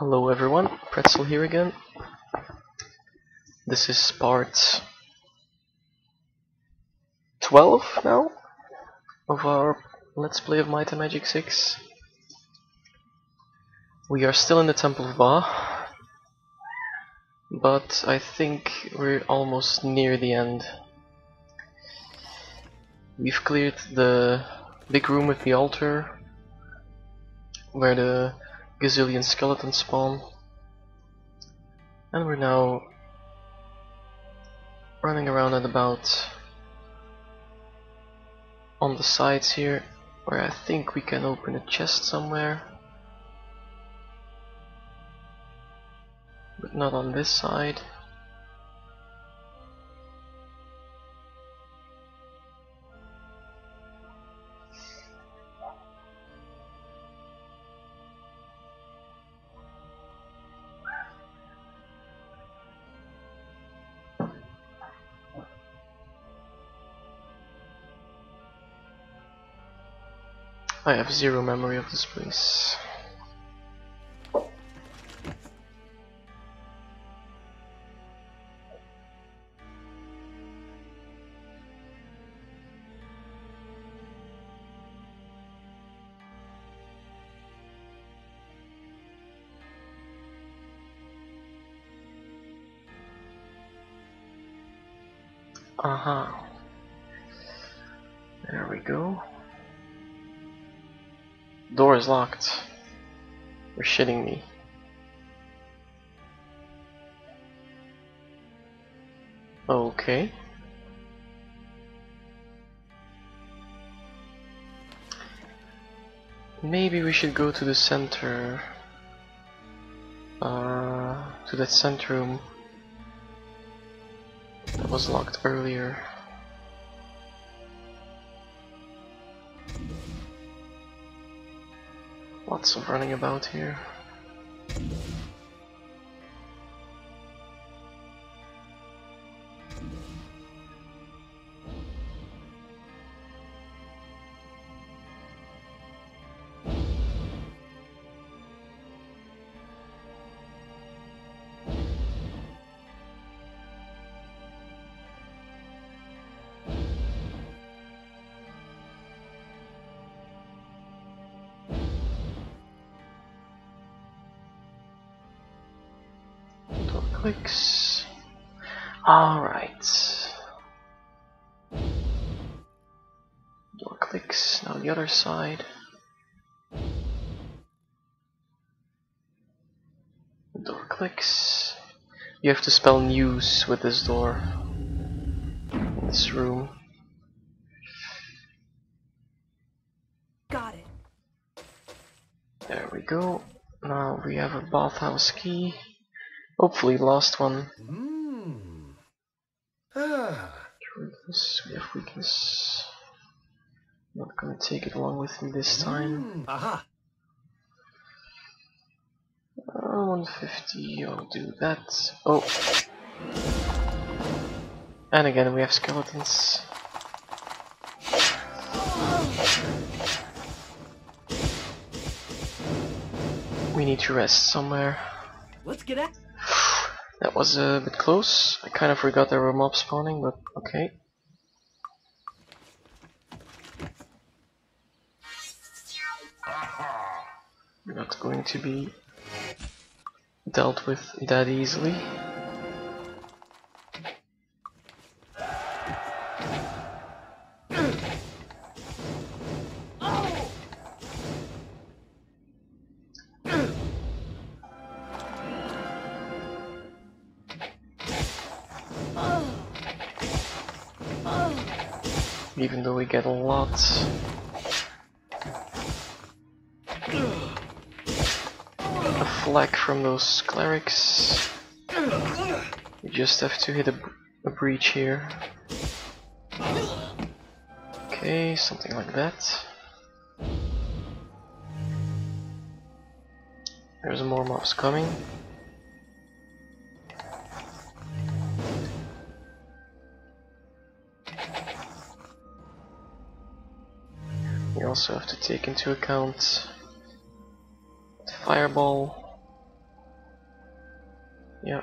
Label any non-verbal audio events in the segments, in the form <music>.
Hello everyone, Pretzl here again. This is part 12 now of our Let's Play of Might and Magic 6. We are still in the Temple of Baa, but I think we're almost near the end. We've cleared the big room with the altar, where the gazillion skeletons spawn. And we're now running around and about on the sides here where I think we can open a chest somewhere. But not on this side. I have zero memory of this place. Uh -huh. There we go. Door is locked. You're shitting me. Okay. Maybe we should go to the center. Uh, to that center room that was locked earlier. Lots of running about here. Clicks. Alright. Door clicks. Now the other side. Door clicks. You have to spell news with this door. In this room. Got it. There we go. Now we have a bathhouse key. Hopefully last one. Mm. Ah. Weakness, we have weakness. Not gonna take it along with me this time. Mm. Aha. Uh, 150, I'll do that. Oh. And again we have skeletons. We need to rest somewhere. Let's get out. That was a bit close. I kind of forgot there were mobs spawning, but okay. We're not going to be dealt with that easily. A flak from those clerics. We just have to hit a, a breach here. Okay, something like that. There's more mobs coming. also have to take into account the fireball. Yeah,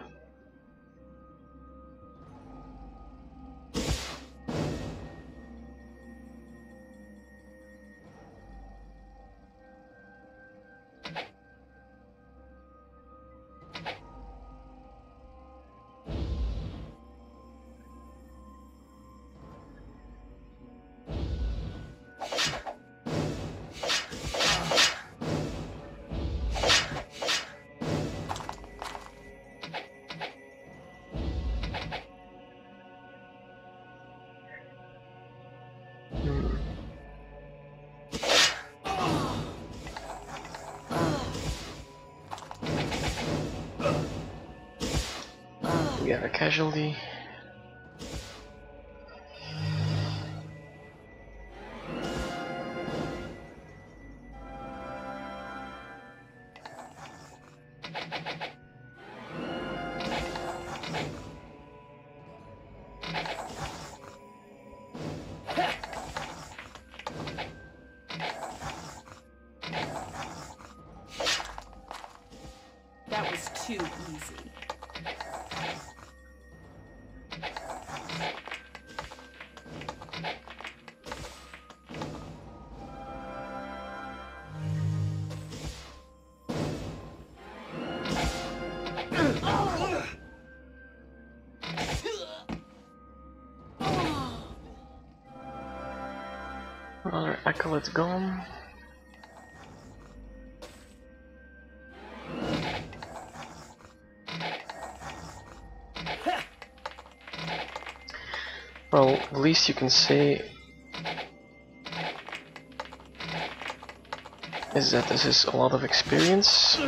We have a casualty. Another acolyte gone. Well, at least you can say is that this is a lot of experience.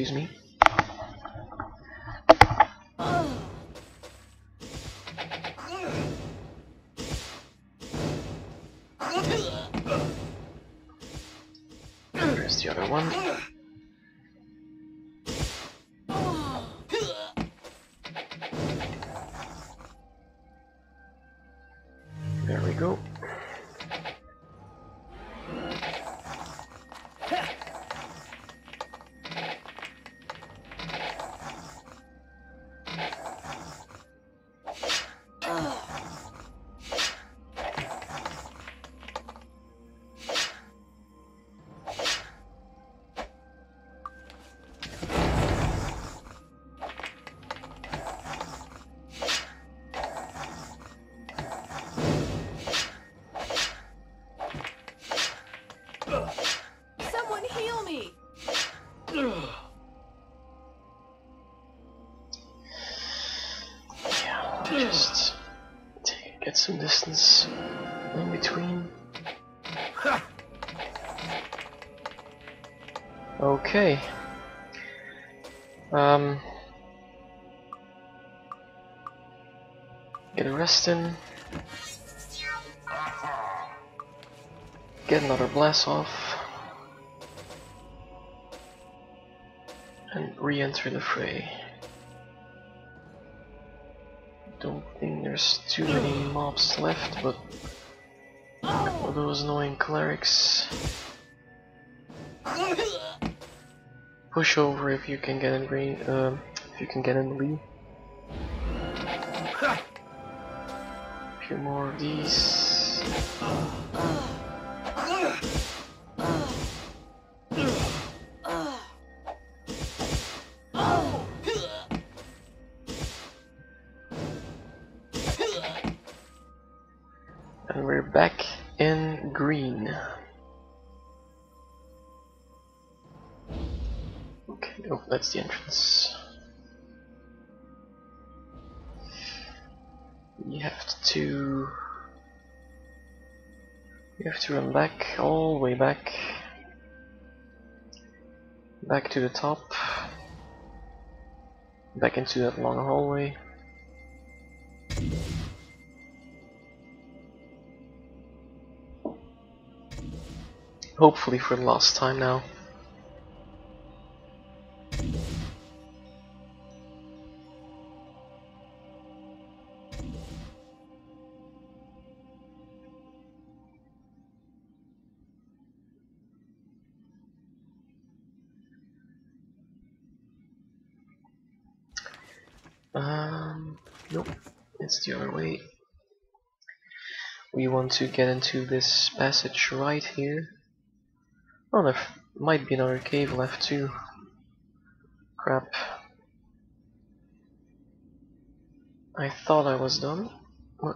Excuse me. There's the other one. Okay. Um. Get a rest in. Get another blast off. And re-enter the fray. Don't think there's too many mobs left, but those annoying clerics, push over if you can get in green. Um, if you can get in the lead. A few more of these. Back. Back to the top. Back into that long hallway. Hopefully for the last time now. The other way. We want to get into this passage right here. Oh, there might be another cave left too. Crap. I thought I was done.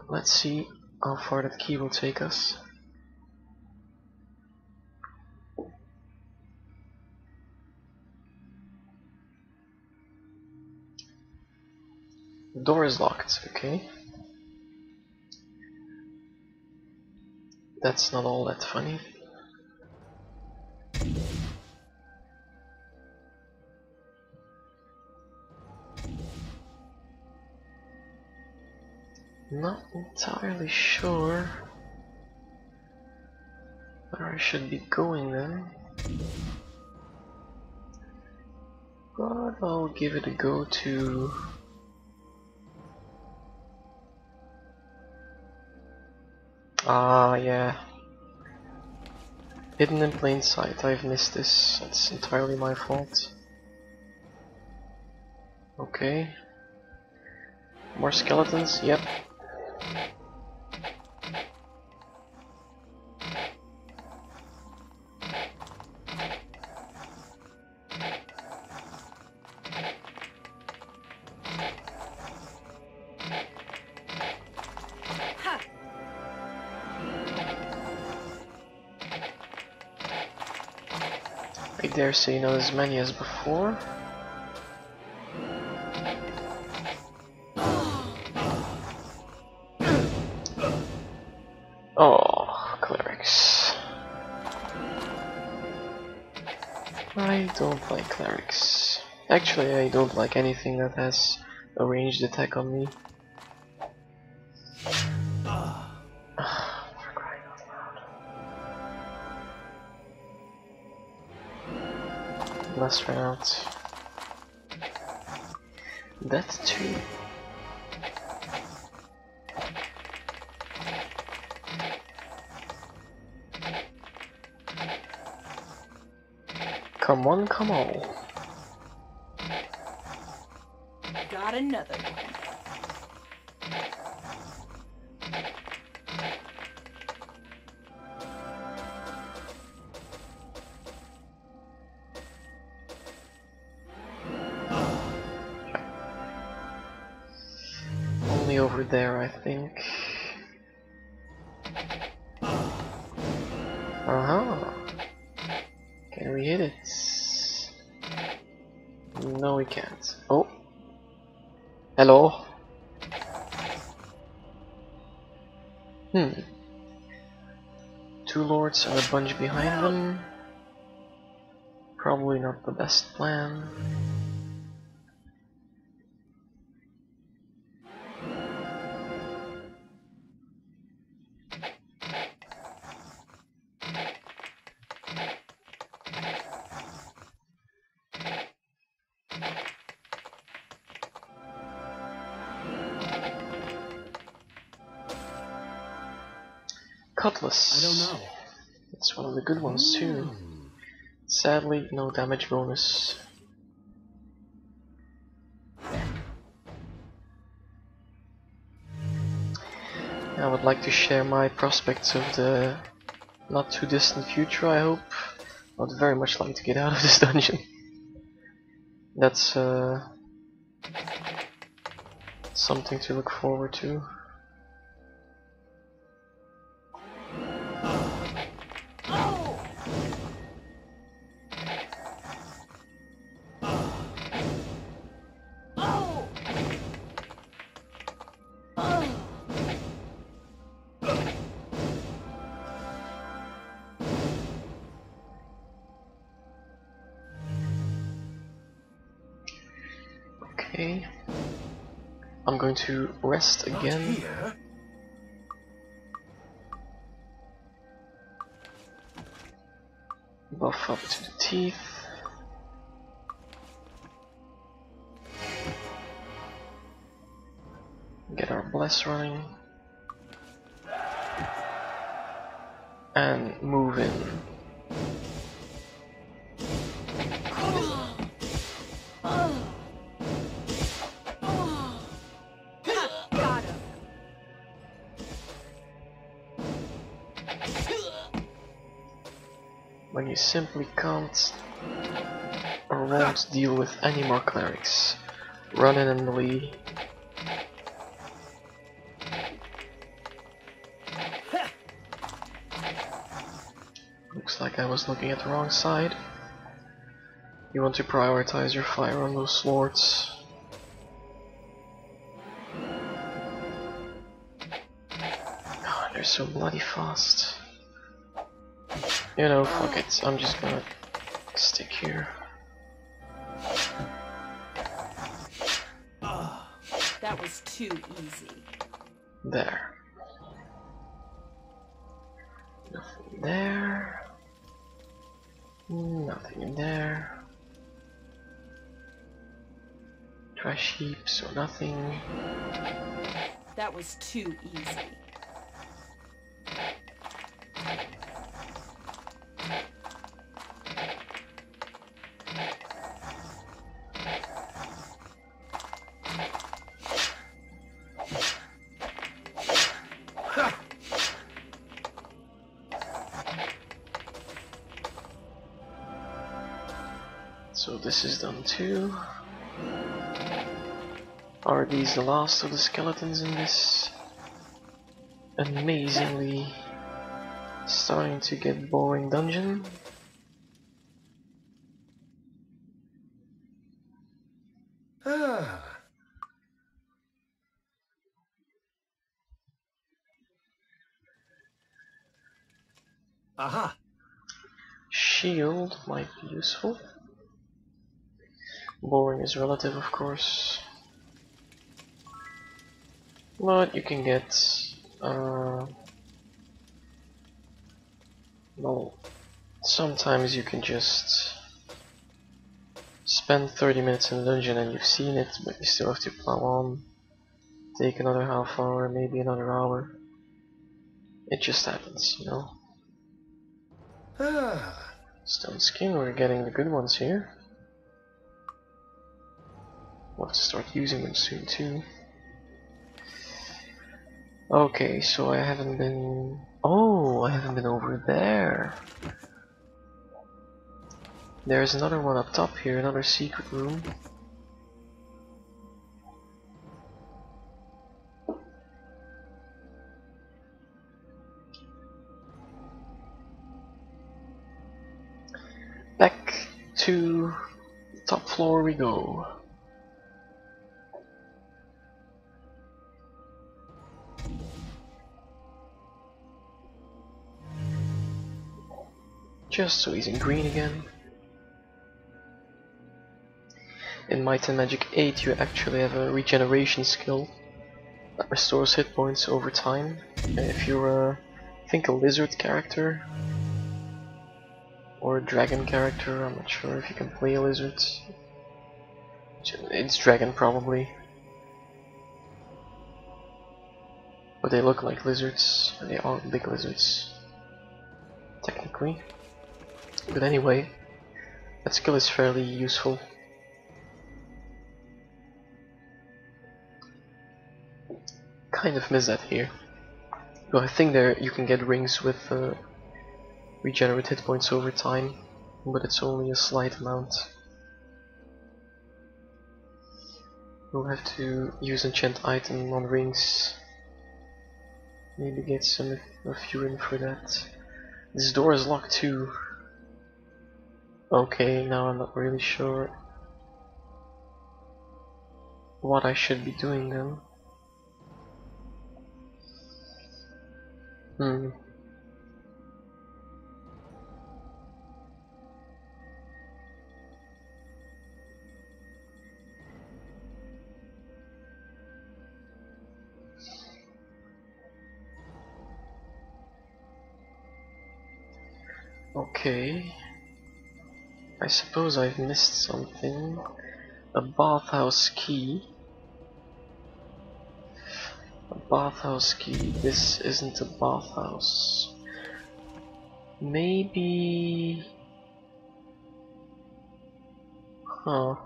Let's see how far that key will take us. The door is locked, okay. That's not all that funny. Not entirely sure where I should be going then. But I'll give it a go to Ah, yeah. Hidden in plain sight. I've missed this. It's entirely my fault. Okay. More skeletons? Yep. Dare say not as many as before. Oh, clerics. I don't like clerics. Actually, I don't like anything that has a ranged attack on me. Let's run out. That too. Come on, come on. Got another one. Bunch behind them. Probably not the best plan. Cutlass. I don't know. It's one of the good ones too. Sadly, no damage bonus. I would like to share my prospects of the not too distant future, I hope. I would very much like to get out of this <laughs> dungeon. That's uh, something to look forward to. Not again. here. Buff up to the teeth. Get our bless running. And move in. Simply can't or won't deal with any more clerics. Run in and melee. Looks like I was looking at the wrong side. You want to prioritize your fire on those swords. Oh, they're so bloody fast. You know, fuck it. I'm just gonna stick here. That was too easy. There. Nothing there. Nothing in there. Trash heaps or nothing. That was too easy. So this is done too. Are these the last of the skeletons in this amazingly starting to get boring dungeon? Ah. Aha. Shield might be useful. Is relative, of course. But you can get, uh, well, sometimes you can just spend 30 minutes in a dungeon and you've seen it, but you still have to plow on, take another half hour, maybe another hour. It just happens, you know. Ah. Stone skin, we're getting the good ones here. We'll have to start using them soon too. Okay, so I haven't been... Oh, I haven't been over there. There's another one up top here, another secret room. Back to top floor we go. Just so he's in green again. In Might and Magic 8 you actually have a regeneration skill that restores hit points over time. And if you're a, I think a lizard character or a dragon character, I'm not sure if you can play a lizard. It's dragon probably. But they look like lizards, they are big lizards. Technically. But anyway, that skill is fairly useful. Kind of miss that here. Well, I think there you can get rings with uh, regenerate hit points over time, but it's only a slight amount. We'll have to use enchant item on rings. Maybe get some a few in for that. This door is locked too. Okay, now I'm not really sure what I should be doing then. Hmm. Okay. I suppose I've missed something. A bathhouse key. A bathhouse key. This isn't a bathhouse. Maybe... Huh.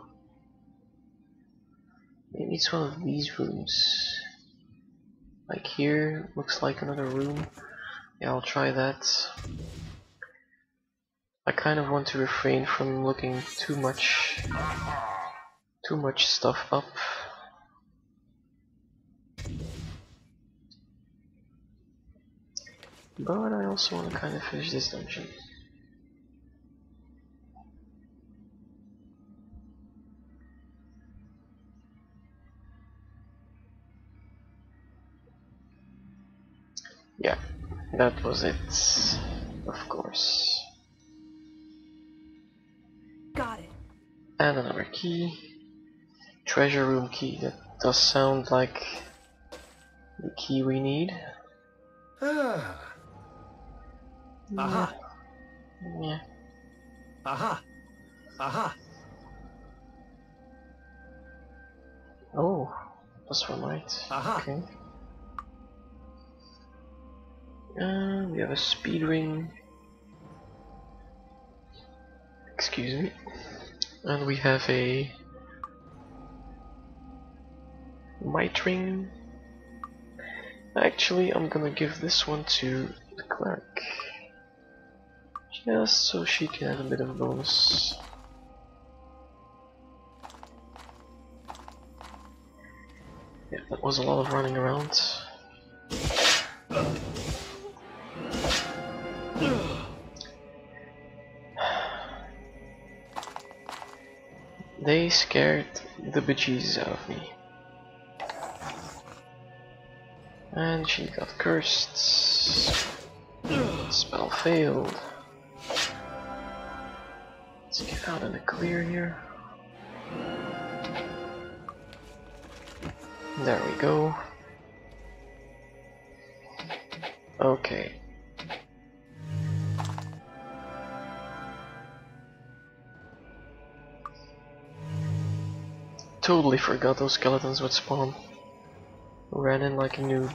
Maybe it's one of these rooms. Like here, looks like another room. Yeah, I'll try that. I kind of want to refrain from looking too much too much stuff up. But I also want to kind of finish this dungeon. Yeah, that was it, of course. And another key. Treasure room key. That does sound like the key we need. Ah. Aha. Yeah. Aha. Aha. Oh, that's one right. Aha. Okay. Uh, we have a speed ring. Excuse me. And we have a might ring. Actually, I'm gonna give this one to the clerk. Just so she can have a bit of bonus. Yeah, that was a lot of running around. They scared the bejesus out of me. And she got cursed. Spell failed. Let's get out in the clear here. There we go. Okay. Totally forgot those skeletons would spawn. Ran in like a noob.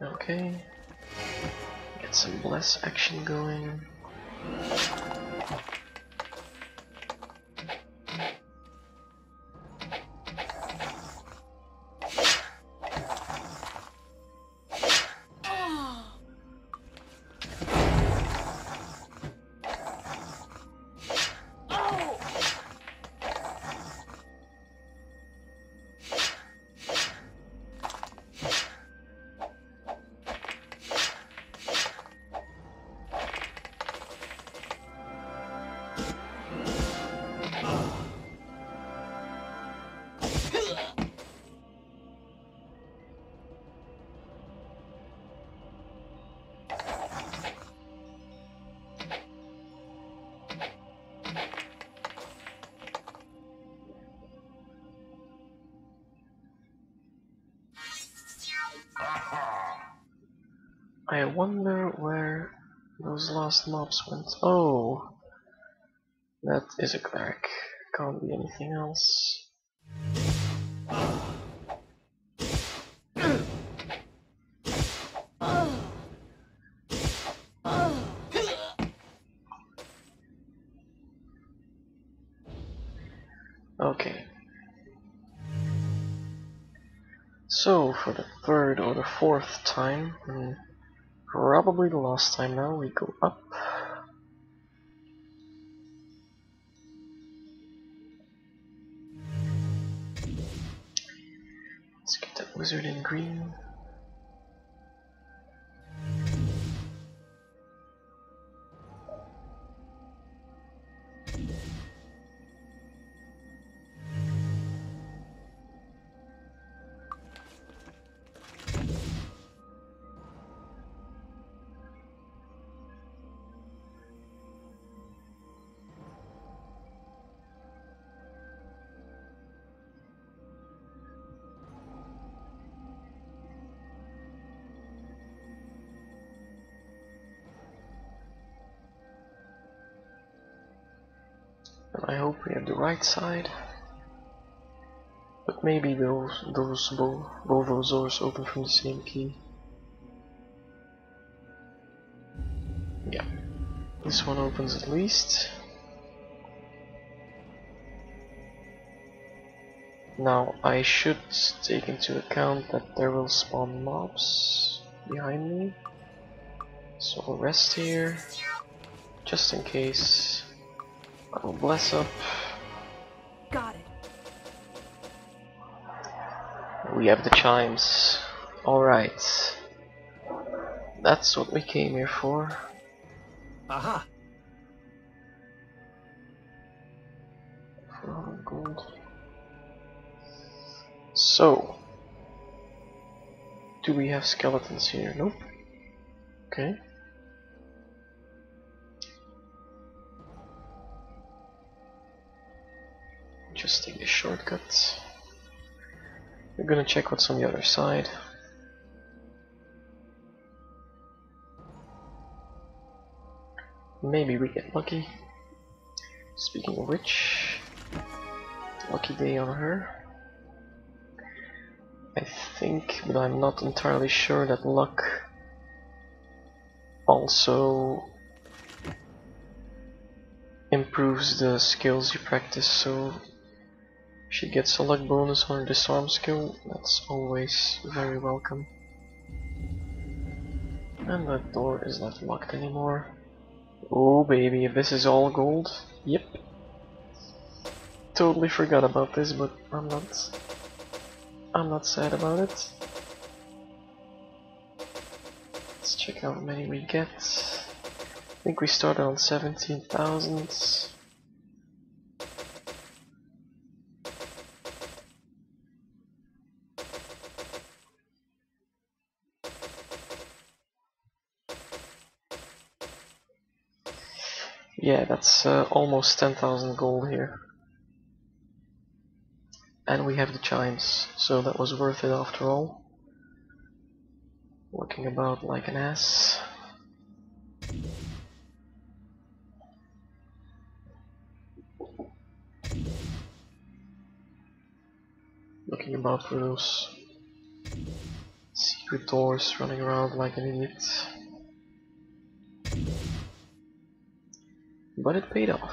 Okay. Get some bless action going. I wonder where those last mobs went. Oh, that is a cleric. Can't be anything else. Okay. So, for the third or the fourth time, and probably the last time now, we go up. Let's get that wizard in green. The right side. But maybe those those both both those doors open from the same key. Yeah. This one opens at least. Now I should take into account that there will spawn mobs behind me. So I'll rest here, just in case. I will bless up. We have the chimes. Alright. That's what we came here for. Aha! For gold. So, do we have skeletons here? Nope. Okay. Just take the shortcut. We're gonna check what's on the other side. Maybe we get lucky. Speaking of which, lucky day on her. I think, but I'm not entirely sure that luck also improves the skills you practice, so she gets a luck bonus on her disarm skill, that's always very welcome. And that door is not locked anymore. Oh baby, this is all gold, yep. Totally forgot about this, but I'm not I'm not sad about it. Let's check how many we get. I think we started on 17,000. Yeah, that's uh, almost 10,000 gold here. And we have the chimes, so that was worth it after all. Working about like an ass. Looking about for those secret doors, running around like an idiot. But it paid off.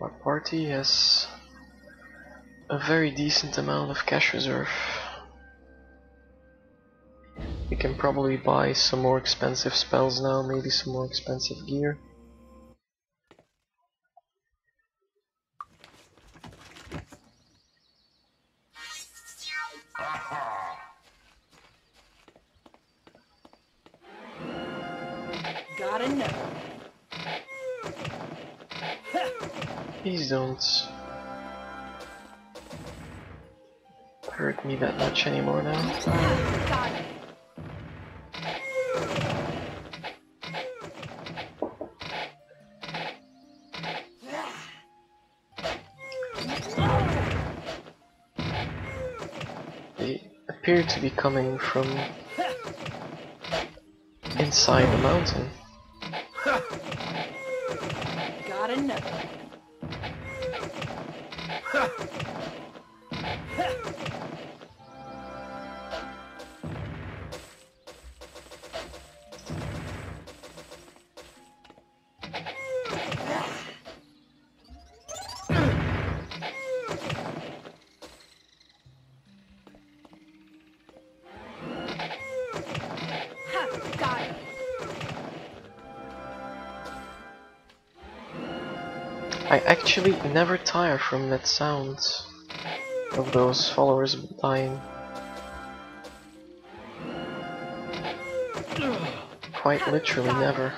My party has a very decent amount of cash reserve. We can probably buy some more expensive spells now, maybe some more expensive gear. Coming from inside the mountain. I actually never tire from that sound of those followers dying. Quite literally never.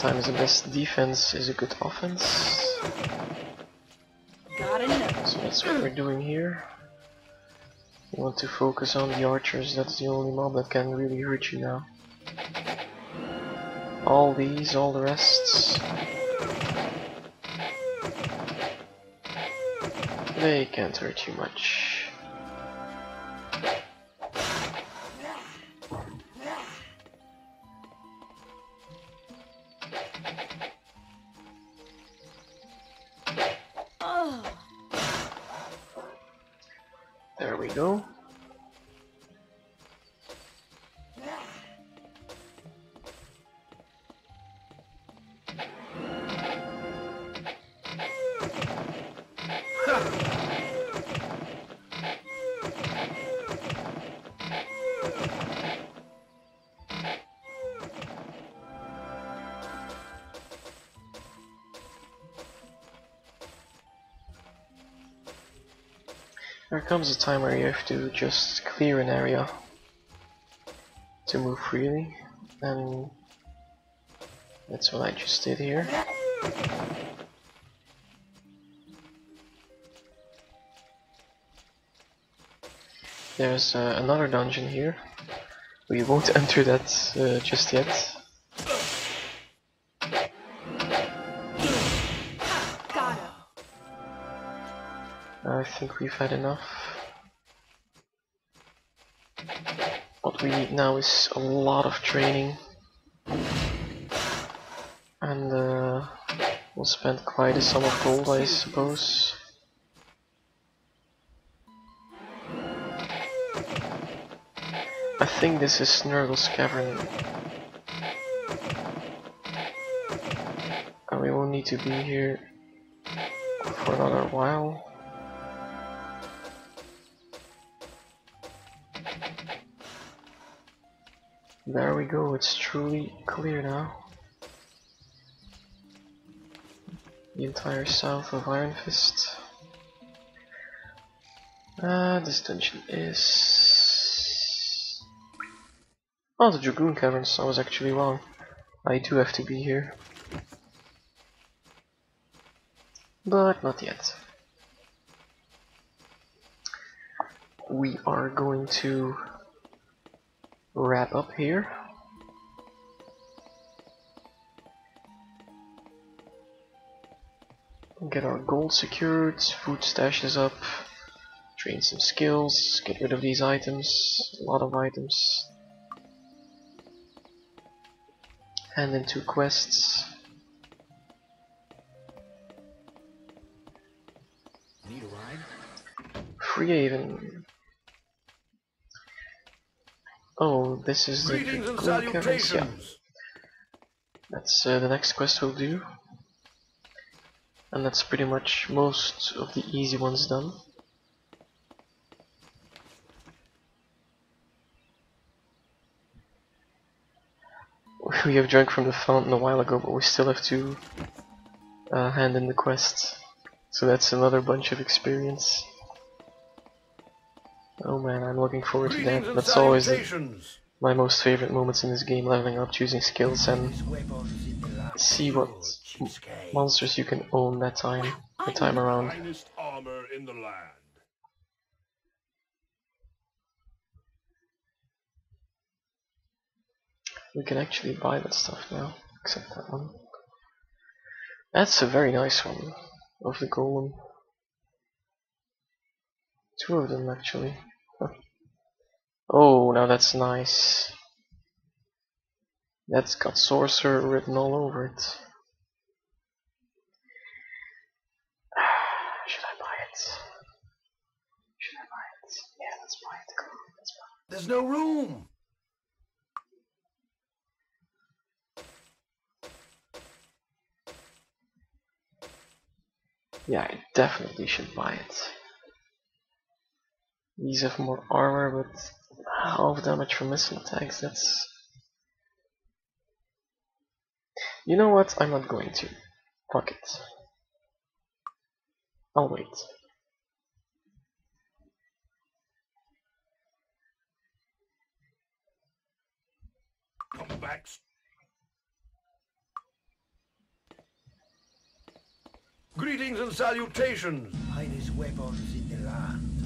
Sometimes the best defense is a good offense. So that's what we're doing here. You want to focus on the archers, that's the only mob that can really hurt you now. All these, all the rests. They can't hurt you much. Comes a time where you have to just clear an area to move freely, and that's what I just did here. There's uh, another dungeon here. We won't <laughs> enter that uh, just yet. I think we've had enough. What we need now is a lot of training. And uh, we'll spend quite a sum of gold, I suppose. I think this is Snergle's Cavern. And we won't need to be here for another while. There we go, it's truly clear now. The entire south of Iron Fist. Ah, this dungeon is... Oh, the Dragoon Caverns, I was actually wrong. I do have to be here. But not yet. We are going to wrap up here. Get our gold secured, food stashes up, train some skills, get rid of these items, a lot of items. Hand in two quests. Need a Oh, this is the Greetings and Dragoon yeah. That's uh, the next quest we'll do. And that's pretty much most of the easy ones done. <laughs> We have drunk from the fountain a while ago, but we still have to uh, hand in the quest. So that's another bunch of experience. Oh man, I'm looking forward to that. That's always the, my most favorite moments in this game, leveling up, choosing skills, and These weapons in the lap see what you, m- cheapskate. monsters you can own that time, the time around. finest armor in the land. We can actually buy that stuff now, except that one. That's a very nice one, of the golem. Two of them actually. Oh, now that's nice. That's got sorcerer written all over it. <sighs> Should I buy it? Should I buy it? Yeah, let's buy it. Come on, let's buy it. There's no room! Yeah, I definitely should buy it. These have more armor, but <sighs> half damage from missile attacks, that's... You know what, I'm not going to. Fuck it. I'll wait. Come back. Greetings and salutations! Hide his weapons in the land.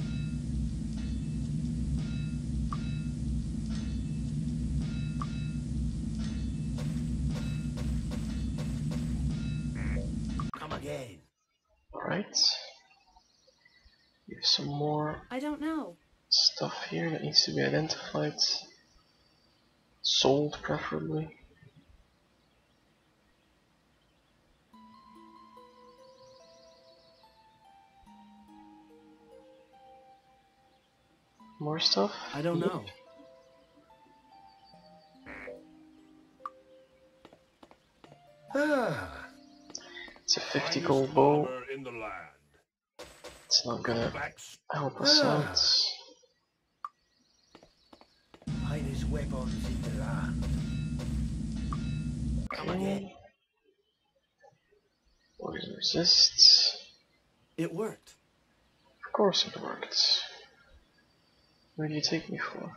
Again. Alright. We have some more I don't know. stuff here that needs to be identified. Sold, preferably. More stuff? I don't know. <sighs> Ah, It's a 50 Finest gold bow. in the land. It's not gonna help us Ah. out. hide weapons in the land. Come Okay. again. Poison resist. It worked. Of course it worked. Where do you take me for?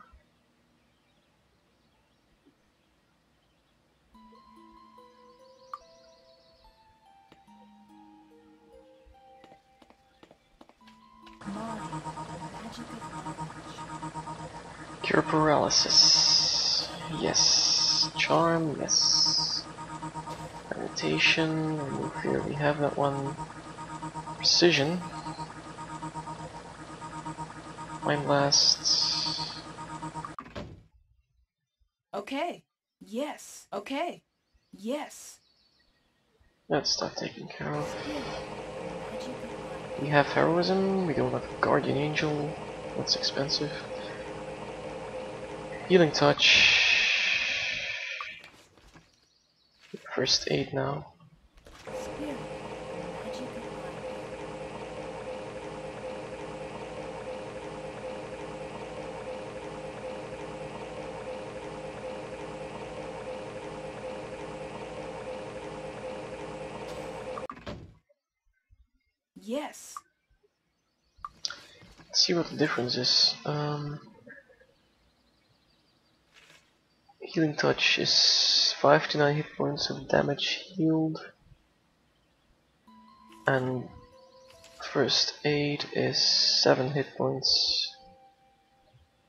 Cure paralysis. Yes. Charm, yes. Meditation, remove fear, we have that one. Precision. Mind blast. Okay. Yes. Okay. Yes. That's stuff taken care of. We have heroism, we don't have guardian angel, that's expensive. Healing touch. First aid now. Yes. See what the difference is. Um, healing touch is 5 to 9 hit points of damage healed. And first aid is 7 hit points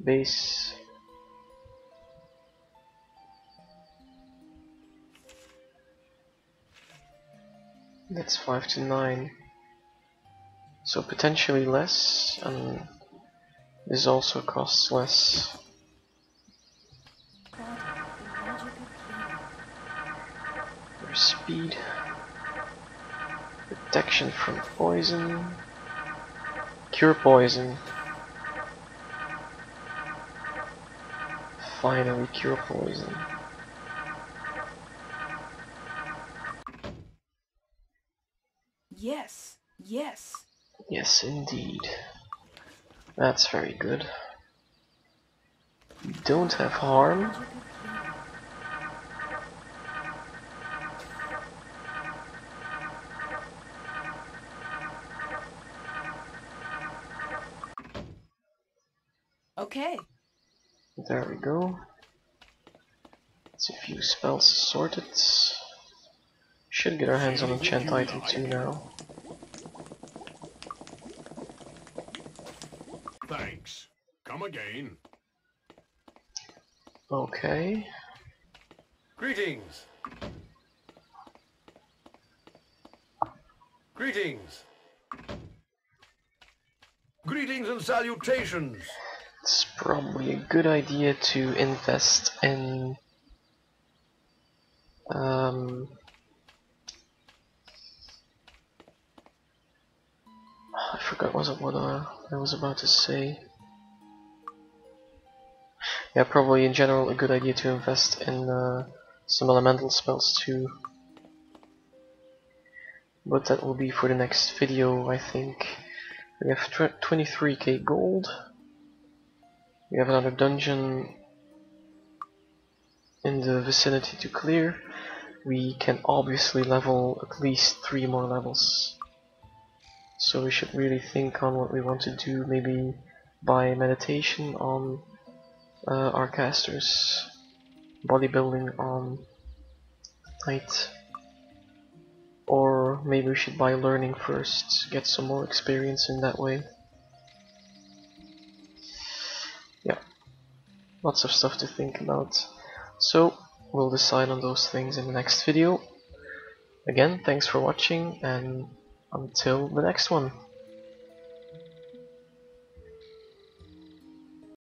base. That's 5 to 9. So potentially less, and this also costs less. Speed, protection from poison, cure poison. Finally, cure poison. Yes. Yes. Yes, indeed. That's very good. We don't have harm. Okay. There we go. It's a few spells sorted. Should get our hands on enchant item too now. Thanks. Come again. Okay. Greetings. Greetings. Greetings and salutations. It's probably a good idea to invest in um, I forgot was it what I was about to say. Yeah, probably in general a good idea to invest in uh, some elemental spells too. But that will be for the next video, I think. We have 23k gold. We have another dungeon in the vicinity to clear. We can obviously level at least three more levels. So we should really think on what we want to do, maybe by meditation on uh, our casters, bodybuilding on knight, or maybe we should buy learning first, get some more experience in that way. Yeah, lots of stuff to think about. So, we'll decide on those things in the next video. Again, thanks for watching and until the next one.